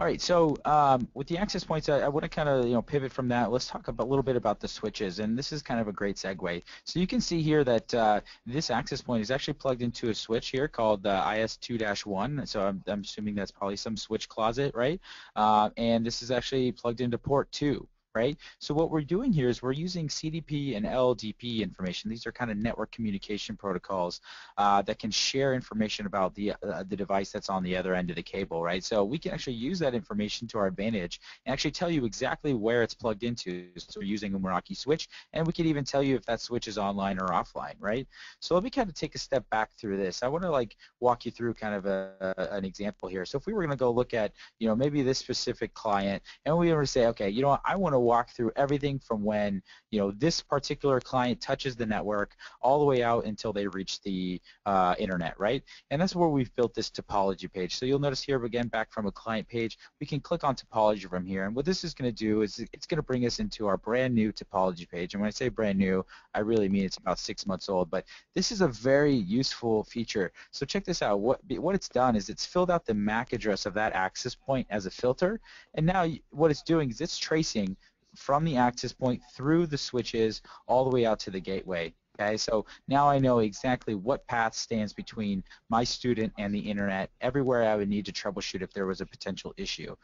All right, so um, with the access points, I, I want to kind of you know pivot from that. Let's talk about, a little bit about the switches, and this is kind of a great segue. So you can see here that uh, this access point is actually plugged into a switch here called the IS2-1. So I'm, I'm, assuming that's probably some switch closet, right? Uh, and this is actually plugged into port 2 right? So what we're doing here is we're using CDP and LLDP information. These are kind of network communication protocols uh, that can share information about the uh, the device that's on the other end of the cable, right? So we can actually use that information to our advantage and actually tell you exactly where it's plugged into. So we're using a Meraki switch, and we can even tell you if that switch is online or offline, right? So let me kind of take a step back through this. I want to like walk you through kind of a, a, an example here. So if we were going to go look at, you know, maybe this specific client, and we were to say, okay, you know, what, I want to walk through everything from when you know this particular client touches the network all the way out until they reach the uh, internet, right? And that's where we've built this topology page. So you'll notice here again back from a client page, we can click on topology from here, and what this is going to do is it's going to bring us into our brand new topology page. And when I say brand new, I really mean it's about six months old, but this is a very useful feature. So check this out. What what it's done is it's filled out the MAC address of that access point as a filter, and now what it's doing is it's tracing from the access point through the switches all the way out to the gateway. Okay, so now I know exactly what path stands between my student and the internet, everywhere I would need to troubleshoot if there was a potential issue.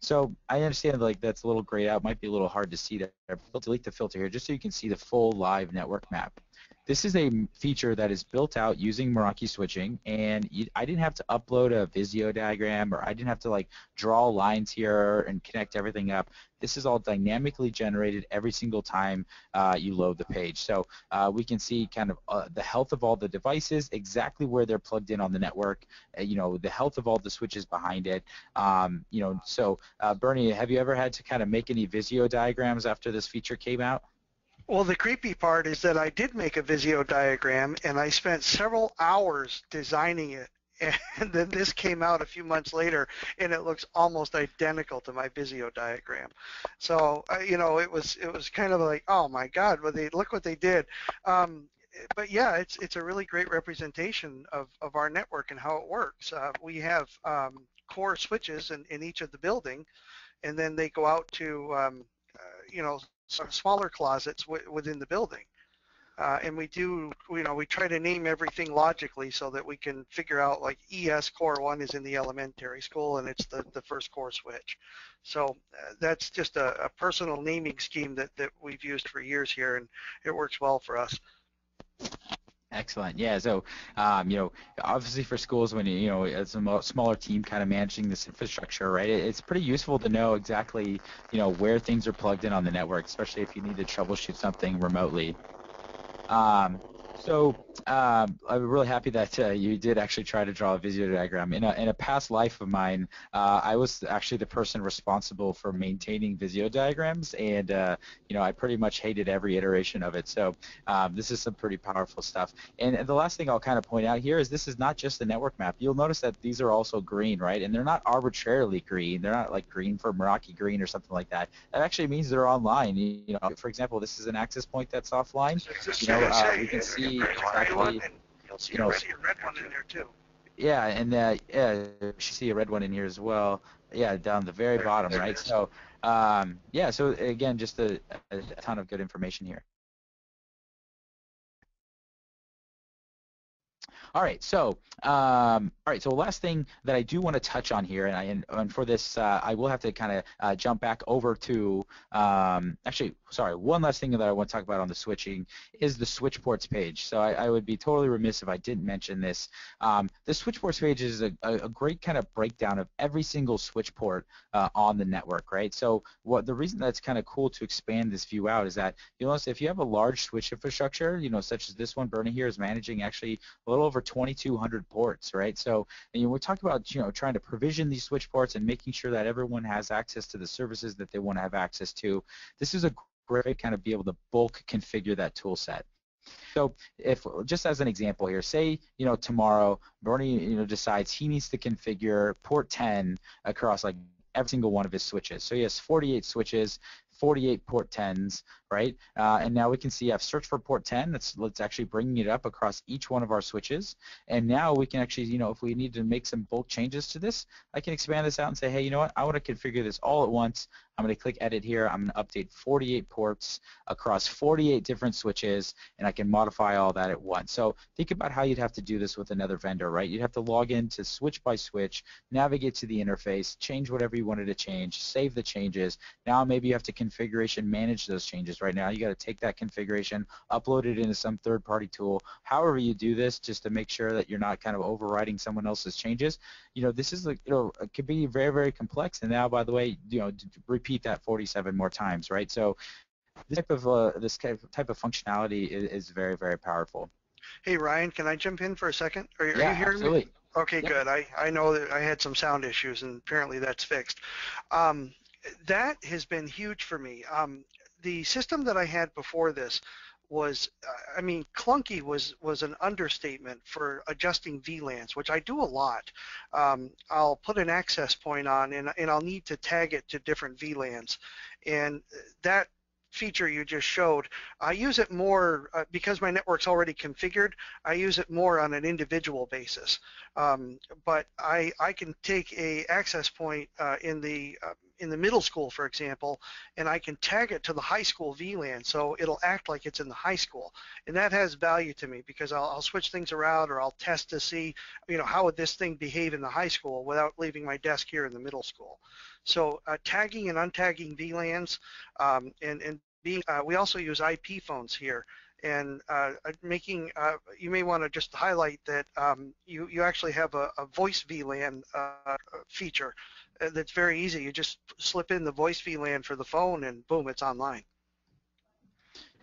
So I understand like that's a little grayed out, might be a little hard to see there. I'll delete the filter here just so you can see the full live network map. This is a feature that is built out using Meraki switching, and you, I didn't have to upload a Visio diagram, or I didn't have to like draw lines here and connect everything up. This is all dynamically generated every single time uh, you load the page. So uh, we can see kind of uh, the health of all the devices, exactly where they're plugged in on the network, uh, you know, the health of all the switches behind it. Um, you know, so uh, Bernie, have you ever had to kind of make any Visio diagrams after this feature came out? Well, the creepy part is that I did make a Visio diagram and I spent several hours designing it. And then this came out a few months later and it looks almost identical to my Visio diagram. So, uh, you know, it was it was kind of like, oh my God, well, they, look what they did. Um, but yeah, it's it's a really great representation of, of our network and how it works. Uh, we have um, core switches in, in each of the building, and then they go out to um, uh, you know some smaller closets within the building. Uh, and we do, you know, we try to name everything logically so that we can figure out like ES Core 1 is in the elementary school and it's the, the first core switch. So uh, that's just a, a personal naming scheme that, that we've used for years here and it works well for us. Excellent. Yeah. So, um, you know, obviously for schools when you know it's a smaller team kind of managing this infrastructure, right? It's pretty useful to know exactly, you know, where things are plugged in on the network, especially if you need to troubleshoot something remotely. Um, so um, I'm really happy that uh, you did actually try to draw a Visio diagram. In a, in a past life of mine, uh, I was actually the person responsible for maintaining Visio diagrams, and uh, you know I pretty much hated every iteration of it. So um, this is some pretty powerful stuff. And, and the last thing I'll kind of point out here is this is not just a network map. You'll notice that these are also green, right? And they're not arbitrarily green. They're not like green for Meraki green or something like that. That actually means they're online. You know, for example, this is an access point that's offline. You know, uh, we can see exactly. You'll see, you know, a, red one in there too. Yeah, and uh, yeah, you see a red one in here as well. Yeah, down the very there, bottom, there right? So, um, yeah, so again, just a, a ton of good information here. All right, so um, all right, so last thing that I do want to touch on here, and, I, and, and for this, uh, I will have to kind of uh, jump back over to um, actually, sorry, one last thing that I want to talk about on the switching is the switch ports page. So I, I would be totally remiss if I didn't mention this. Um, the switch ports page is a, a, great kind of breakdown of every single switch port uh, on the network, right? So what the reason that's kind of cool to expand this view out is that you'll notice if you have a large switch infrastructure, you know, such as this one, Bernie here is managing actually a little over 2,200 ports, right? So you know, we talked about you know trying to provision these switch ports and making sure that everyone has access to the services that they want to have access to. This is a great kind of be able to bulk configure that tool set. So if just as an example here, say you know tomorrow Bernie you know decides he needs to configure port 10 across like every single one of his switches. So he has 48 switches. 48 port 10s, right? Uh, and now we can see I've searched for port 10. That's let's actually bringing it up across each one of our switches. And now we can actually, you know, if we need to make some bulk changes to this, I can expand this out and say, hey, you know what? I want to configure this all at once. I'm going to click edit here. I'm going to update 48 ports across 48 different switches, and I can modify all that at once. So think about how you'd have to do this with another vendor, right? You'd have to log in to switch by switch, navigate to the interface, change whatever you wanted to change, save the changes. Now maybe you have to configuration manage those changes. Right now you got to take that configuration, upload it into some third-party tool. However you do this, just to make sure that you're not kind of overriding someone else's changes. You know, this is you know, it could be very, very complex. And now, by the way, you know, repeat that 47 more times, right? So this type of uh, this type of functionality is, is, very very powerful. Hey Ryan, can I jump in for a second? Are, are yeah, you hearing absolutely. me? Okay, good. I, I know that I had some sound issues and apparently that's fixed. Um, that has been huge for me. Um, the system that I had before this was, I mean, clunky was was an understatement for adjusting VLANs, which I do a lot. Um, I'll put an access point on, and and I'll need to tag it to different VLANs, and that feature you just showed, I use it more uh, because my network's already configured. I use it more on an individual basis. Um, but I I can take a access point uh, in the uh, in the middle school, for example, and I can tag it to the high school VLAN, so it'll act like it's in the high school, and that has value to me because I'll, I'll switch things around or I'll test to see, you know, how would this thing behave in the high school without leaving my desk here in the middle school. So uh, tagging and untagging VLANs, um, and and being, uh, we also use IP phones here. And uh, uh, making uh, you may want to just highlight that um, you you actually have a, a voice VLAN uh, feature that's very easy. You just slip in the voice VLAN for the phone, and boom, it's online.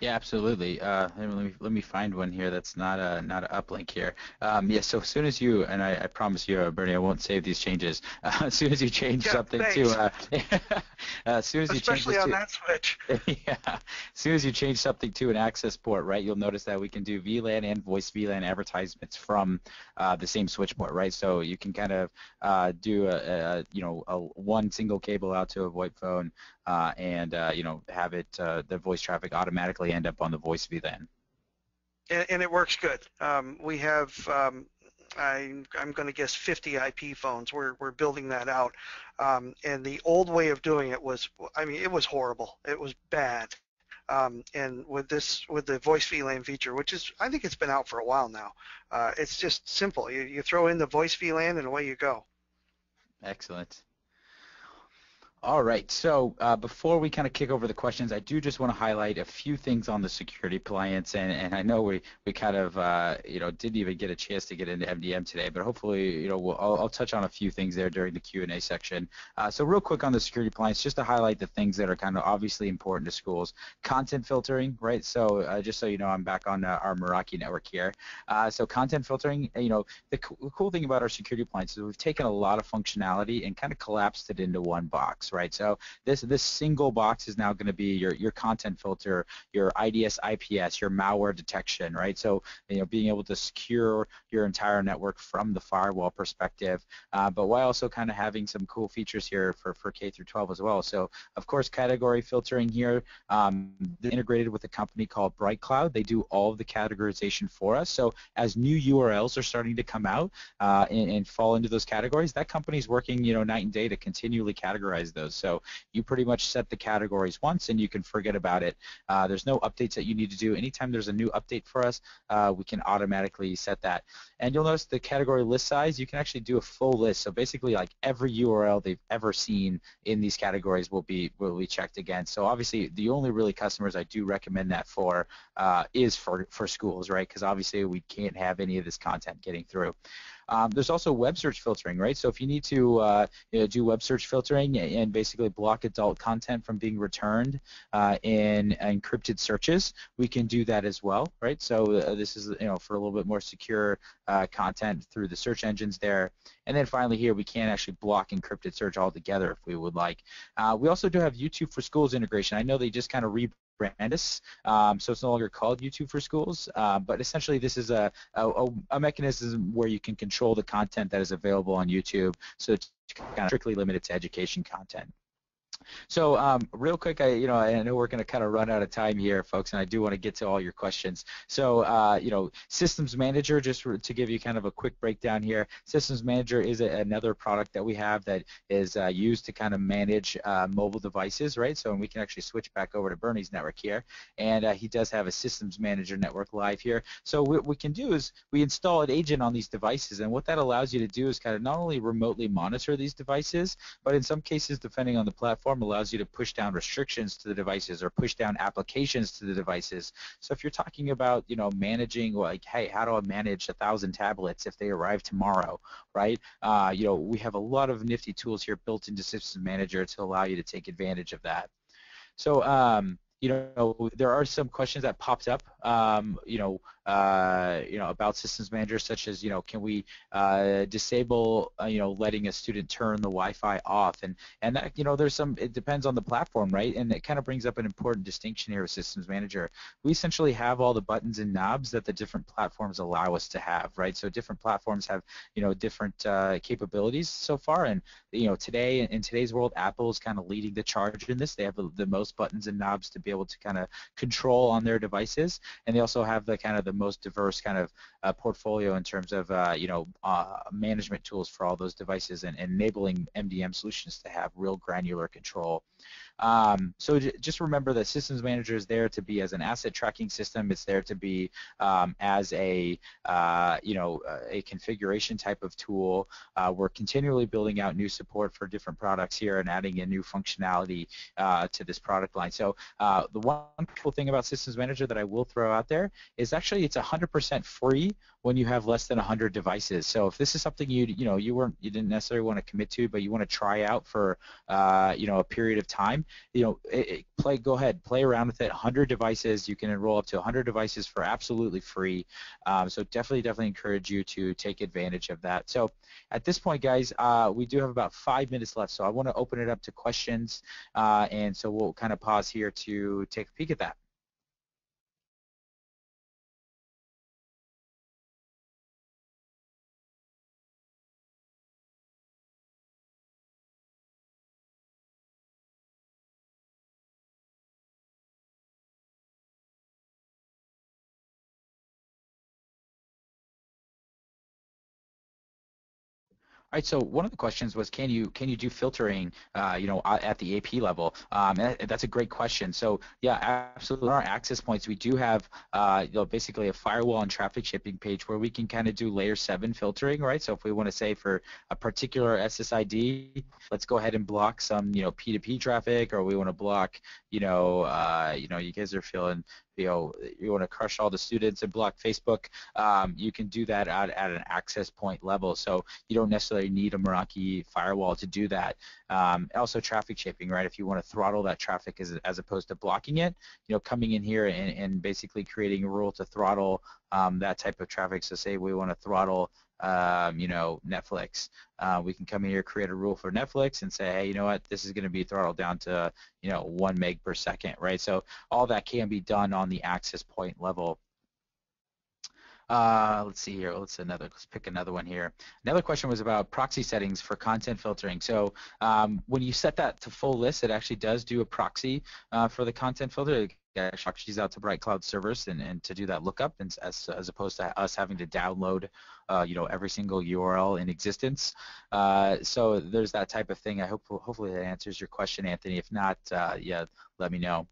Yeah, absolutely. Uh, let me let me find one here that's not a not an uplink here. Um, yeah, so as soon as you and I, I promise you, uh, Bernie, I won't save these changes. Uh, as soon as you change yeah, something thanks. to, uh, as soon as you especially change on to, that switch. yeah, as soon as you change something to an access port, right, you'll notice that we can do VLAN and voice VLAN advertisements from uh, the same switch port, right? So you can kind of uh, do a, a you know a one single cable out to a VoIP phone uh, and uh, you know have it uh, the voice traffic automatically end up on the voice VLAN. And, and it works good. Um, we have um, I, am going to guess 50 IP phones. We're, we're building that out. Um, and the old way of doing it was, I mean, it was horrible. It was bad. Um, and with this, with the voice VLAN feature, which is, I think it's been out for a while now, uh, it's just simple. You, you throw in the voice VLAN and away you go. Excellent. All right, so uh, before we kind of kick over the questions, I do just want to highlight a few things on the security appliance, and, and I know we, we kind of, uh, you know, didn't even get a chance to get into MDM today, but hopefully, you know, we'll, I'll, I'll touch on a few things there during the Q&A section. Uh, so real quick on the security appliance, just to highlight the things that are kind of obviously important to schools. Content filtering, right? So uh, just so you know, I'm back on uh, our Meraki network here. Uh, so content filtering, you know, the, co the cool thing about our security appliance is we've taken a lot of functionality and kind of collapsed it into one box right? So this this single box is now going to be your your content filter, your IDS IPS, your malware detection, right? So you know being able to secure your entire network from the firewall perspective, uh, but while also kind of having some cool features here for for K through 12 as well. So of course category filtering here, um, they're integrated with a company called BrightCloud. They do all of the categorization for us. So as new URLs are starting to come out uh, and, and fall into those categories, that company is working you know night and day to continually categorize those. So you pretty much set the categories once and you can forget about it. Uh, there's no updates that you need to do. Anytime there's a new update for us, uh, we can automatically set that. And you'll notice the category list size, you can actually do a full list. So basically like every URL they've ever seen in these categories will be will be checked again. So obviously the only really customers I do recommend that for uh, is for, for schools, right? Because obviously we can't have any of this content getting through. Um, there's also web search filtering, right? So if you need to uh, you know, do web search filtering and basically block adult content from being returned uh, in encrypted searches, we can do that as well, right? So uh, this is you know for a little bit more secure uh, content through the search engines there. And then finally here, we can actually block encrypted search altogether if we would like. Uh, we also do have YouTube for Schools integration. I know they just kind of re Brandis, um, so it's no longer called YouTube for Schools, uh, but essentially this is a, a, a, mechanism where you can control the content that is available on YouTube, so it's kind of strictly limited to education content. So um, real quick, I you know I know we're going to kind of run out of time here, folks, and I do want to get to all your questions. So uh, you know, Systems Manager, just to give you kind of a quick breakdown here, Systems Manager is a, another product that we have that is uh, used to kind of manage uh, mobile devices, right? So we can actually switch back over to Bernie's network here, and uh, he does have a Systems Manager network live here. So what we can do is we install an agent on these devices, and what that allows you to do is kind of not only remotely monitor these devices, but in some cases, depending on the platform, platform allows you to push down restrictions to the devices or push down applications to the devices. So if you're talking about, you know, managing like, hey, how do I manage a thousand tablets if they arrive tomorrow, right? Uh, you know, we have a lot of nifty tools here built into Systems Manager to allow you to take advantage of that. So um, you know, there are some questions that popped up, um, you know, uh, you know, about systems managers, such as, you know, can we uh, disable, uh, you know, letting a student turn the Wi-Fi off, and and that, you know, there's some, it depends on the platform, right? And it kind of brings up an important distinction here with systems manager. We essentially have all the buttons and knobs that the different platforms allow us to have, right? So different platforms have, you know, different uh, capabilities so far, and you know, today in today's world, Apple is kind of leading the charge in this. They have the, the most buttons and knobs to be able to kind of control on their devices, and they also have the kind of the most diverse kind of uh, portfolio in terms of uh, you know uh, management tools for all those devices and, and enabling MDM solutions to have real granular control. Um, so just remember that Systems Manager is there to be as an asset tracking system. It's there to be um, as a uh, you know a configuration type of tool. Uh, we're continually building out new support for different products here and adding in new functionality uh, to this product line. So uh, the one cool thing about Systems Manager that I will throw out there is actually it's 100% free when you have less than 100 devices. So if this is something you you know you weren't you didn't necessarily want to commit to, but you want to try out for uh, you know a period of time, you know, it, it, play go ahead, play around with it. 100 devices, you can enroll up to 100 devices for absolutely free. Um, so definitely definitely encourage you to take advantage of that. So at this point, guys, uh, we do have about five minutes left, so I want to open it up to questions, uh, and so we'll kind of pause here to take a peek at that. Right, so one of the questions was, can you can you do filtering, uh, you know, at the AP level? Um, that's a great question. So yeah, absolutely. On our access points, we do have, uh, you know, basically a firewall and traffic shaping page where we can kind of do layer seven filtering, right? So if we want to say for a particular SSID, let's go ahead and block some, you know, P2P traffic, or we want to block, you know, uh, you know, you guys are feeling you know you want to crush all the students and block Facebook, um, you can do that at, at an access point level. So you don't necessarily need a Meraki firewall to do that. Um, also traffic shaping, right? If you want to throttle that traffic as, as opposed to blocking it, you know, coming in here and, and basically creating a rule to throttle um, that type of traffic. So say we want to throttle um, you know, Netflix. Uh, we can come in here, create a rule for Netflix, and say, hey, you know what, this is going to be throttled down to, you know, one meg per second, right? So all that can be done on the access point level. Uh, let's see here. Let's another. Let's pick another one here. Another question was about proxy settings for content filtering. So um, when you set that to full list, it actually does do a proxy uh, for the content filter It proxies out to BrightCloud servers and, and to do that lookup and as, as opposed to us having to download uh, you know every single URL in existence. Uh, so there's that type of thing. I hope hopefully that answers your question, Anthony. If not, uh, yeah, let me know.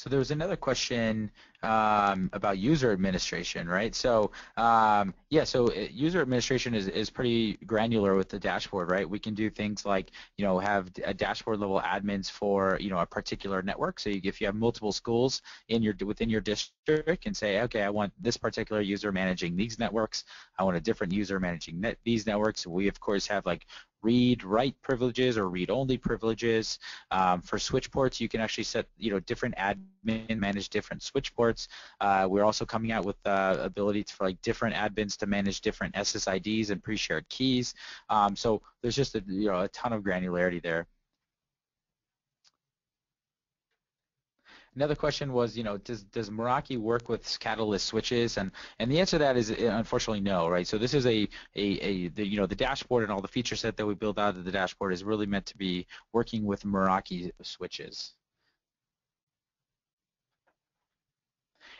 So there was another question um, about user administration, right? So um, yeah, so uh, user administration is, is pretty granular with the dashboard, right? We can do things like you know have a dashboard level admins for you know a particular network. So you, if you have multiple schools in your within your district, and say, okay, I want this particular user managing these networks. I want a different user managing net, these networks. We of course have like read write privileges or read only privileges. Um, for switch ports, you can actually set you know different admin manage different switch ports. Uh, we're also coming out with uh, ability for like different admins to manage different SSIDs and pre-shared keys. Um, so there's just a you know a ton of granularity there. Another question was, you know, does does Meraki work with Catalyst switches? And and the answer to that is uh, unfortunately no, right? So this is a a, a the, you know the dashboard and all the feature set that we build out of the dashboard is really meant to be working with Meraki switches.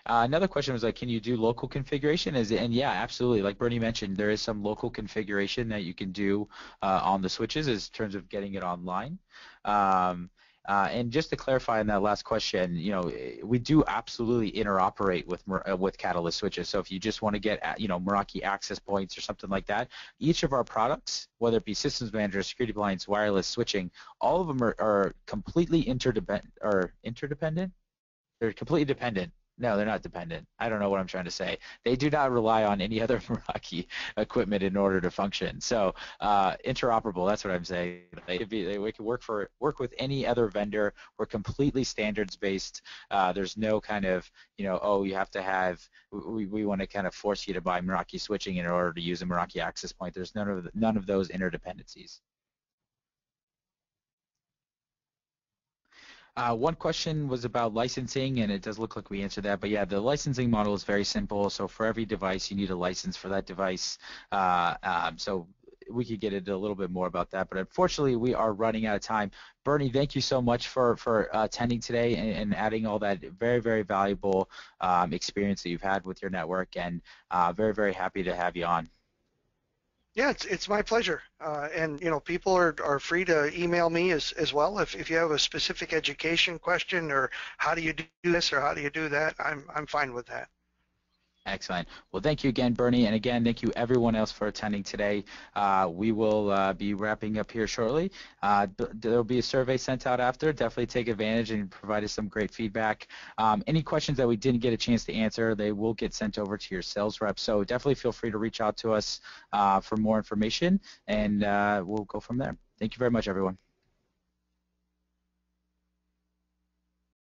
Uh, another question was like, can you do local configuration? Is it, and yeah, absolutely. Like Bernie mentioned, there is some local configuration that you can do uh, on the switches in terms of getting it online. Um, uh, and just to clarify on that last question, you know, we do absolutely interoperate with uh, with Catalyst switches. So if you just want to get, uh, you know, Meraki access points or something like that, each of our products, whether it be Systems Manager, Security Appliance, Wireless Switching, all of them are, are completely interdependent. They're completely dependent no, they're not dependent. I don't know what I'm trying to say. They do not rely on any other Meraki equipment in order to function. So uh, interoperable, that's what I'm saying. They could be, they, we can work for work with any other vendor. We're completely standards based. Uh, there's no kind of, you know, oh, you have to have, we, we want to kind of force you to buy Meraki switching in order to use a Meraki access point. There's none of the, none of those interdependencies. Uh, one question was about licensing, and it does look like we answered that. But yeah, the licensing model is very simple. So for every device, you need a license for that device. Uh, um, so we could get into a little bit more about that. But unfortunately, we are running out of time. Bernie, thank you so much for for uh, attending today and, and, adding all that very very valuable um, experience that you've had with your network, and uh, very very happy to have you on. Yeah, it's, it's my pleasure. Uh, and, you know, people are, are free to email me as, as well. If, if you have a specific education question or how do you do this or how do you do that, I'm, I'm fine with that. Excellent. Well, thank you again, Bernie, and again, thank you everyone else for attending today. Uh, we will uh, be wrapping up here shortly. Uh, there will be a survey sent out after. Definitely take advantage and provide us some great feedback. Um, any questions that we didn't get a chance to answer, they will get sent over to your sales rep. So definitely feel free to reach out to us uh, for more information, and uh, we'll go from there. Thank you very much, everyone.